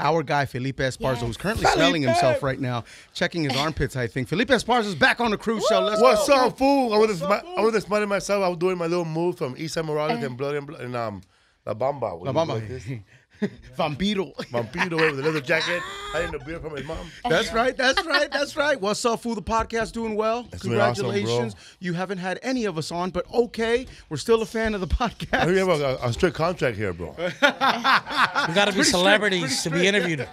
our guy Felipe Esparza, who's currently smelling himself right now, checking his armpits. I think Felipe Esparza's back on the Cruz show. Let's What's go. up, fool? I was just, I was just smiling myself. I was doing my little move from Esai Morales and Blood and, Blood and um, La Bamba. La Bamba. Like this. Vampiro. Vampiro eh, with a leather jacket, hiding the beer from his mom. That's right. That's right. That's right. What's up, fool? The podcast doing well. It's doing awesome, bro. Congratulations. you haven't had any of us on, but okay. We're still a fan of the podcast. We have a, a strict contract here, bro. We got to be Pretty strict, celebrities pretty to be interviewed.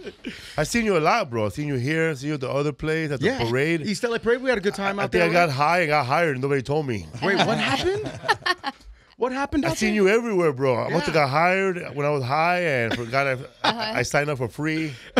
I've seen you a lot, bro. I seen you here, seen you at the other place, at the yeah. parade. East LA Parade. We had a good time I out think there. I got right? high and got hired and nobody told me. Wait, what happened? What happened? I out seen there? you everywhere, bro. I must have got hired when I was high and forgot I, I, uh-huh. I signed up for free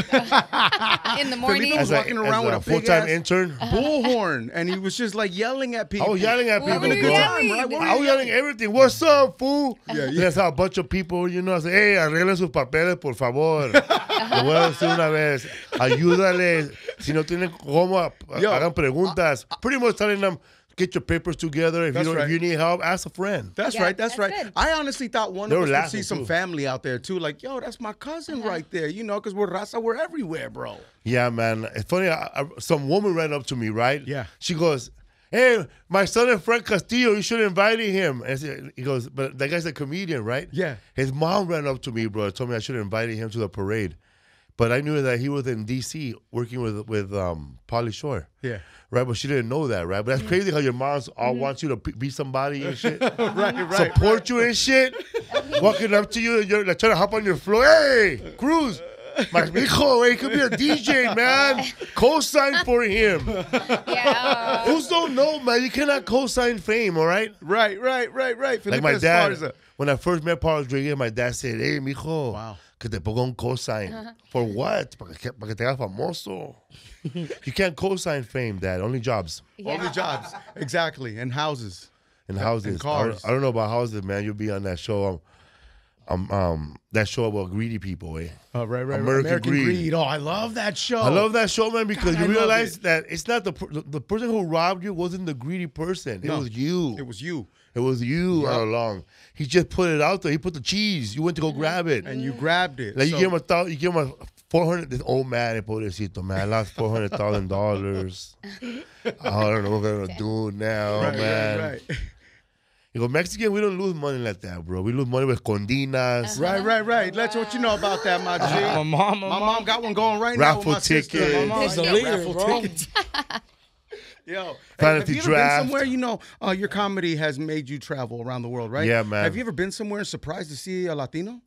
in the morning. was as a, walking around as with a a full-time ass- intern. bullhorn, and he was just like yelling at people. I people. was yelling at What people, were you bro. yelling? Right, what I was yelling everything. What's up, fool? Yeah, And yeah. That's how a bunch of people, you know, I say, hey, arreglen sus papeles, por favor. Lo voy a decir una vez. Ayúdales. Si no tienen cómo, Yo, hagan preguntas. Ah, Pretty much telling them, get your papers together. If you, don't, right. if you need help, ask a friend. That's Yeah, right. That's, that's right. good. I honestly thought one They of were us would see laughing, some too. family out there too. Like, yo, that's my cousin Uh-huh. right there. You know, because we're raza, we're everywhere, bro. Yeah, man. It's funny. I, I, some woman ran up to me, right? Yeah. She goes, "Hey, my son is Frank Castillo. You should invite him." And said- he goes, "But that guy's a comedian, right?" Yeah. His mom ran up to me, bro. Told me I should have invited him to the parade, but I knew that he was in D.C. working with with um, Pauly Shore. Yeah. Right, but she didn't know that, right? But that's crazy how your moms all want you to be somebody and shit, right, right. support you and shit, walking up to you, and you're like trying to hop on your floor. Hey, Cruz, my hijo, he could be a DJ, man. Co-sign for him. yeah. Who's don't know, man? You cannot co-sign fame, all right? Right, right, right, right. Like my dad, Esparza. when I first met Paul Rodriguez, my dad said, "Hey, mijo, Wow. Que te ponga un co-sign for what? Para que, para que te hagas famoso." you can't co-sign fame, dad. Only jobs Only jobs. Exactly. And houses. and houses. I, cars. don't, I don't know about houses, man. You'll be on that show. Um, um, um that show about greedy people, eh? Oh, right, right. American American Greed. Greed. Oh, I love that show. I love that show, man, because God, you love realize it. that it's not the per- the the person who robbed you wasn't the greedy person. It was you. It was you. It was you Yup. all along. He just put it out there. He put the cheese. You went to go mm-hmm. grab it. And you grabbed it. like you So- give him a thousand. You give him a four hundred. This old man, pobrecito man, I lost four hundred thousand dollars. I don't know what I'm gonna do now, Right, man. right, right. You go Mexican. We don't lose money like that, bro. We lose money with condinas, Right, uh-huh. right, right. Let's what you know about that, my uh-huh. G. My mom, my, My mom got one going right Raffle now with my sister. tickets. My My mom mom's the leader, raffle bro. tickets. Yo, hey, Fantasy have you ever draft. been somewhere? You know, uh, your comedy has made you travel around the world, right? Yeah, man. Have you ever been somewhere and surprised to see a Latino?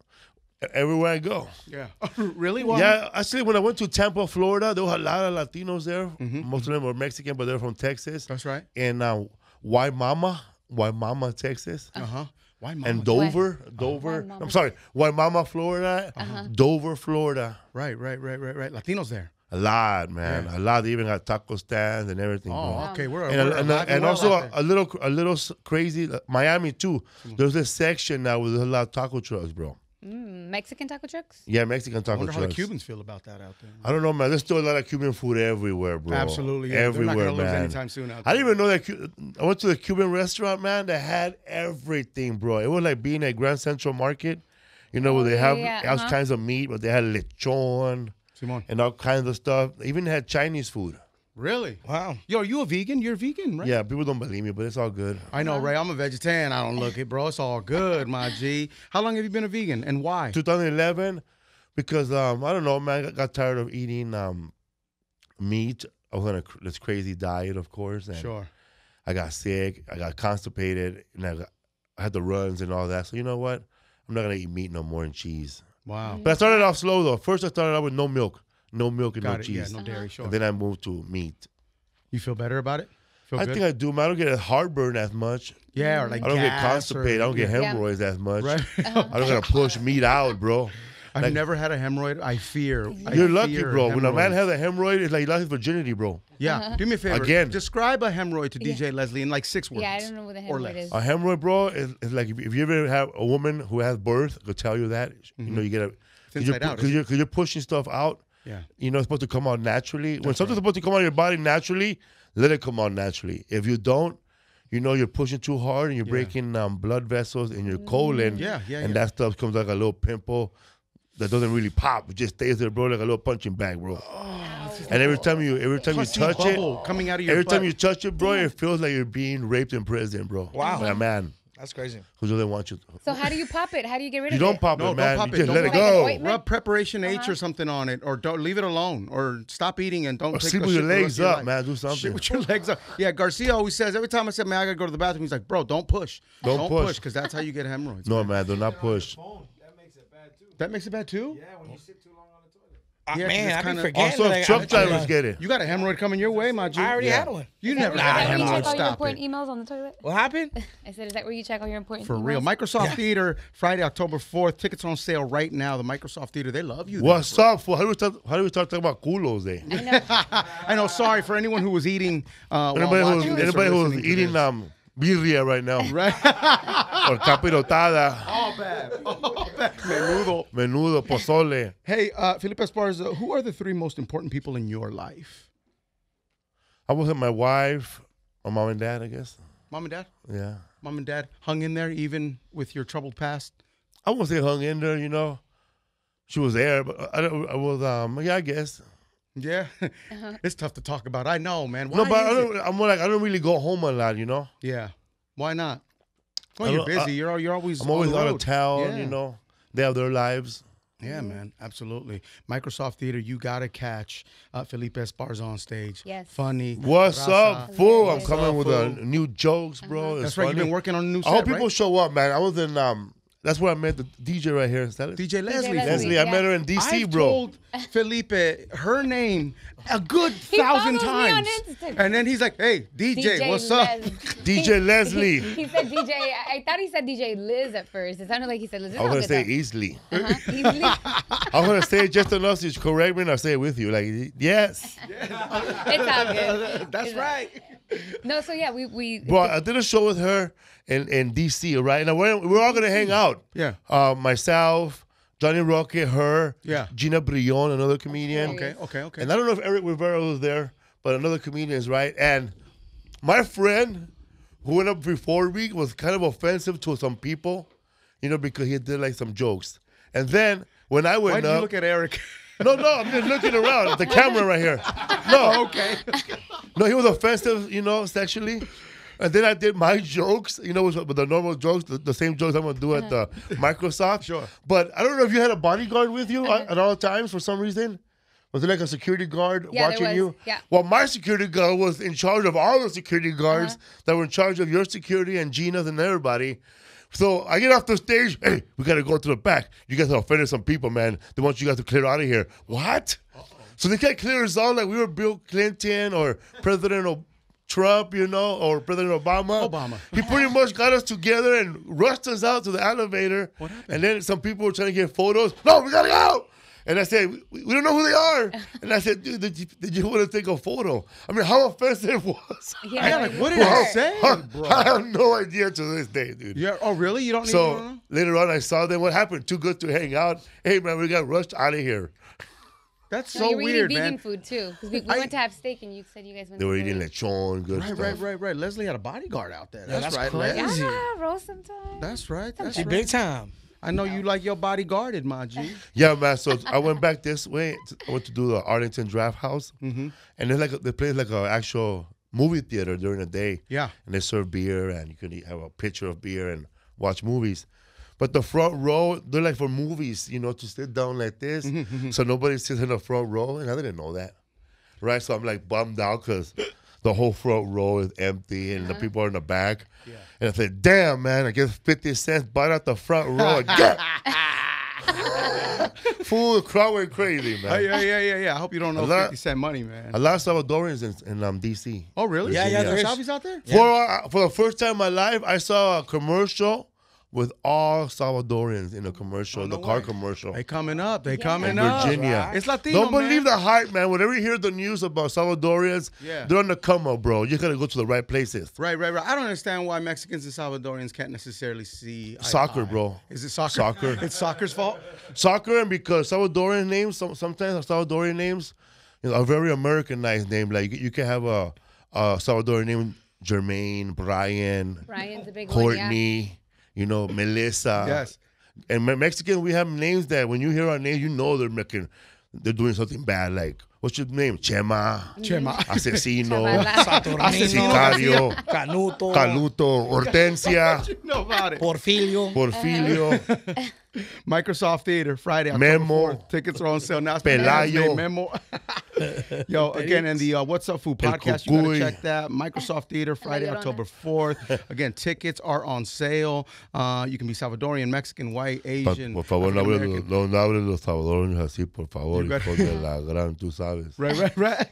everywhere I go. Yeah. really? Why? Yeah, actually, when I went to Tampa, Florida, there were a lot of Latinos there. Mm-hmm. Most of them were Mexican, but they're from Texas. That's right. And uh, Wimauma, Wimauma, Texas. Uh huh. Why, mama? and Dover, Dover. Wimauma. I'm sorry, Why Mama, Florida, Uh-huh. Dover, Florida. Right, right, right, right, right. Latinos there. A lot, man. A lot. They even got taco stands and everything. Oh, bro. okay. We're, And, we're and, alive and well also a, a little, a little crazy. uh, Miami too. Mm. There's this section now with a lot of taco trucks, bro. Mm, Mexican taco trucks? Yeah, Mexican I taco wonder how the. Cubans feel about that out there. I don't know, man. There's still a lot of Cuban food everywhere, bro. Absolutely. Yeah. everywhere, not man. lose anytime soon out I didn't even know that. I went to the Cuban restaurant, man. That had everything, bro. It was like being at Grand Central Market, you know, where they Oh, have yeah, all uh-huh. kinds of meat, but they had lechon And all kinds of stuff. They even had Chinese food. Really? Wow. Yo, are you a vegan? You're a vegan, right? Yeah, people don't believe me, but it's all good. I know, Ray. I'm a vegetarian. I don't look it, bro. It's all good, my G. How long have you been a vegan and why? 2011, because um, I don't know, man. I got- got tired of eating um, meat. I was on a cr- this crazy diet, of course, and Sure. I got sick. I got constipated, and I, got, I had the runs and all that. So you know what? I'm not gonna eat meat no more and cheese. Wow. Mm. But I started off slow though. First, I started out with no milk, no milk and Got no it. cheese, Yeah, no dairy. Sure. and then I moved to meat. you feel better about it? Feel I good? think I do. Man, I don't get a heartburn as much. yeah, or like I don't get gas constipated. Or, I don't get Yeah. hemorrhoids as much. Right. I don't gotta uh-huh. push meat out, bro. I've Like- never had a hemorrhoid. I fear. I You're lucky, fear bro. When a man has a hemorrhoid, it's like he lost his virginity, bro. Yeah. Uh-huh. Do me a favor. Again. Describe a hemorrhoid to DJ Leslie in like six words. Yeah, I don't know what a or hemorrhoid less. is. A hemorrhoid, bro, is, is like if, if you ever have a woman who has birth, could tell you that. You mm-hmm. know, you get a. Cause you're, inside out, 'cause isn't you're, 'cause you're pushing stuff out. Yeah. You know, it's supposed to come out naturally. when something's supposed to come out of your body naturally, let it come out naturally. If you don't, you know you're pushing too hard and you're breaking um, blood vessels in your mm. colon. Yeah, yeah, And yeah. that stuff comes like a little pimple. That doesn't really pop. It just stays there, bro, like a little punching bag, bro. Oh, and every time you every time you Pussy touch it, coming out of your every time you touch it, bro, it feels like you're being raped in prison, bro. Wow. By a man That's crazy. who doesn't want you. So how do you pop it? How do you get rid You of it? You don't pop No, it, don't man. pop you it. just Don't let it put like an go. Rub preparation H Uh-huh. or something on it, or don't leave it alone, or stop eating and don't Or take sleep with your shit the legs of your up, life. man. Do Shit something. with your legs up. Yeah, Garcia always says every time I said, "Man, I gotta go to the bathroom," he's like, "Bro, don't push. Don't push. because that's how you get hemorrhoids." No, man, do not push. That makes it bad too. Uh, Yeah, 'cause man, it's I be kinda- forgetting. Also, that if I- truck I- drivers get it. You got a hemorrhoid coming your way, my G. I already Yeah. had one. You Is that never where- had a is that where you hemorrhoid. check all your important it. emails on the toilet? What happened? I said, is that where you check all your important For emails? real. Microsoft Theater, Friday, October 4th. Tickets on sale right now. The Microsoft Theater, they love you. What's bro. up? fool? How do we start? How do we start talking about culos, eh? I know. I know. Sorry for anyone who was eating. Uh, Anybody who's watching this anybody who's listening to eating um birria right now Right. or capirotada, All bad. All bad. Menudo. menudo, pozole. Hey, uh, Felipe Esparza, who are the three most important people in your life? I was with my wife, my mom and dad, I guess. Mom and dad? Yeah. Mom and dad hung in there even with your troubled past? I won't say hung in there, you know. She was there, but I, I was um yeah, I guess. Yeah. it's tough to talk about. I know, man. Why no, but I don't, it? I'm more like I don't really go home a lot, you know. Yeah. Why not? Well, you're don't- I- busy. you're, you're always I'm on always the out of town, Yeah. you know. They have their lives. Yeah, man, absolutely. Microsoft Theater, you gotta catch uh, Felipe Esparza on stage. Yes. funny. What's Raza. up, fool? I'm coming up, with fool? uh, new jokes, bro. It's That's right. You've been working on a new I hope people right? show up, man. I was in um. That's where I met the DJ right here. Is that it? DJ Leslie. Leslie. Leslie, I Yeah. met her in DC, I've bro. told Felipe her name a good thousand follows me on times, Instagram. and then he's like, "Hey, DJ, what's up?" DJ Leslie. He said DJ. I I thought he said DJ Liz at first. It sounded like he said Liz. I was gonna say easily. Uh-huh. I was gonna say it just enough so you correct me and I say it with you. Like, yes. It's all good. That's right. No, so yeah, we we. Bro, I did a show with her in, in DC, right? And we're, we're all gonna hang out. Yeah. Uh, myself, Johnny Rocket, her, Yeah. Gina Brillon, another comedian. Okay, okay, okay. And I don't know if Eric Rivera was there, but another comedian is right. And my friend who went up before me was kind of offensive to some people, you know, because he did like some jokes. And then when I went Why did up, you look at Eric? no, no, I'm just looking around at the camera right here. No, oh, okay. no, he was offensive, you know, sexually. And then I did my jokes, you know, with the normal jokes, the, the same jokes I'm gonna do at the uh-huh. Microsoft. Sure. But I don't know if you had a bodyguard with you at, uh-huh. at all times for some reason. Was there like a security guard Yeah, there watching was. you? Yeah. Well, my security guard was in charge of all the security guards uh-huh. that were in charge of your security and Gina's and everybody. So I get off the stage. Hey, we gotta go to the back. You guys have offended some people, man. They want you guys to clear out of here. What? So they can't clear us out like we were Bill Clinton or President Trump, you know, or President Obama. Obama. He pretty much got us together and rushed us out to the elevator. What happened? And then some people were trying to get photos. No, we gotta go. And I said, we, we don't know who they are. And I said, dude, did you, did you want to take a photo? I mean, how offensive was I? Yeah, Yeah, like, like, what did Well, I say, bro? I have no idea to this day, dude. Yeah. Oh, really? You don't need So know? later on, I saw them. What happened? Too good to hang out. Hey, man, we got rushed out of here. That's No, so you were weird, eating vegan man. food too, because we, we I- went to have steak and you said you guys went. They to were go eating eat. lechon, good Right, stuff. right, right, right. Leslie had a bodyguard out there. That's, that's right, crazy. Les. Yeah, roast sometimes. That's right. That's She right. big time. I know you like your body guarded, my G. Yeah, man. So I went back this way. I went to do the Arlington Draft House, Mm-hmm. and it's like a, they play like an actual movie theater during the day. Yeah. and they serve beer, and you can eat, have a pitcher of beer and watch movies. But the front row, they're like for movies, you know, to sit down like this, Mm-hmm, so nobody sits in the front row, and I didn't know that, right? So I'm like bummed out because the whole front row is empty, and the people are in the back. And I said, "Damn, man! I guess fifty cents bought out the front row again." Fool, the crowd went crazy, Oh, man. yeah, yeah, yeah, yeah. I hope you don't know lot- 50 Cent money, man. A lot of Salvadorians in, in um, DC. Oh, really? Yeah, yeah, there is. Salvi's out there? For uh, for the first time in my life, I saw a commercial with all Salvadorians in a commercial, the no car way. commercial. They coming up. They in coming up. Virginia. It's Latino, Don't believe man. the hype, man. Whenever you hear the news about Salvadorians, Yeah. they're on the come up, bro. You gotta go to the right places. Right, right, right. I don't understand why Mexicans and Salvadorians can't necessarily see eye to Soccer, eye. bro. Is it soccer? Soccer. It's soccer's fault. Soccer, and because Salvadorian names, some, sometimes Salvadorian names, you know, are very Americanized name. Like you, you can have a, a Salvadorian name, Jermaine, Brian, Brian's a big one. Yeah. Courtney, you know, Melissa. Yes. And Me- Mexican, we have names that when you hear our names, you know they're making, they're doing something bad. Like, what's your name? Chema, Chema. Asesino, Chavala. Sicario, Canuto, Caluto, Hortensia, you know about it. Porfirio. Porfirio, Microsoft Theater Friday, October Memo. 4th. Tickets are on sale now. Pelayo. Memo. Yo, again, in the uh, What's Up Fool podcast, you gotta check that. Microsoft Theater Friday, October 4th. Again, tickets are on sale. Uh, you can be Salvadorian, Mexican, white, Pa- Asian. por favor, no hables African-American. no, no hables los salvadoreños así, por favor, You got- hijo de la gran, tú sabes. Right, right, right.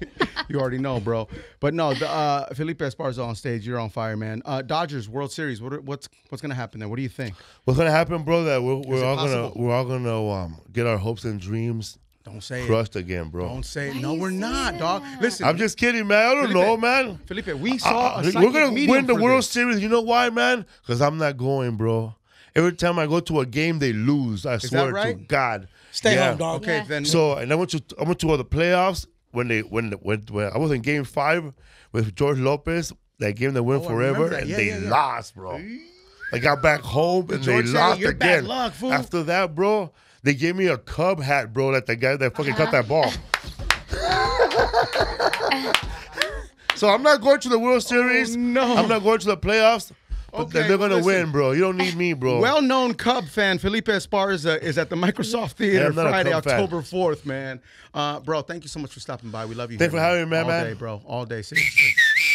you already know, bro. But no, the, uh, Felipe Esparza on stage. You're on fire, man. Uh, Dodgers World Series. What, are- what's what's gonna happen there? What do you think? What's gonna happen, bro? That we're, it we're all gonna possible? we're all gonna um, get our hopes and dreams Don't say crushed again, bro. Don't say it. Why No, we're say not, dog. Listen, I'm just kidding, man. I don't Felipe, know, man. Felipe. We saw a we're gonna win the World this. Series. You know why, man? Because I'm not going, bro. Every time I go to a game, they lose. I that swear to? God. Stay Yeah. home, dog. Okay, Yeah. then. So and I went to I went to all the playoffs when they when when, when I was in Game Five with George Lopez. That game that went Oh, forever, that. and Yeah, they yeah, yeah. lost, bro. I got back home and George they said, lost "You're bad again. luck, fool." After that, bro, they gave me a Cub hat, bro, like the guy that fucking cut that ball. so I'm not going to the World Series. Oh, no. I'm not going to the playoffs. But Okay, they're gonna listen. win, bro. You don't need me, bro. Well-known Cub fan Felipe Esparza is at the Microsoft Theater I'm not a Friday, October 4th, man. Uh, bro, thank you so much for stopping by. We love you. Thanks here, for having me, man, All man. day, bro. All day. Seriously.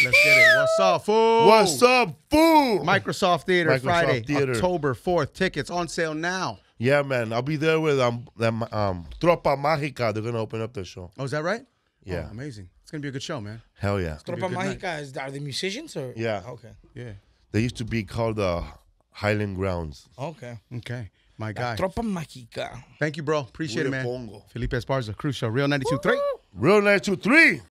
Let's get it. What's up, fool? What's up, fool? Microsoft Theater Microsoft Friday, Theater. October 4th. Tickets on sale now. Yeah, man. I'll be there with um them um Tropa Mágica. They're gonna open up the show. Oh, is that right? Yeah. Oh, amazing. It's going to be a good show, man. Hell yeah. be a Tropa good. Mágica, is, are they musicians or? Yeah. Okay. Yeah. They used to be called the Highland Grounds. Okay. Okay. My guy. Tropa Mágica. Thank you, bro. Appreciate it, man. Pongo. Felipe Esparza, Cruz Show, Real 92.3. Real nice two three.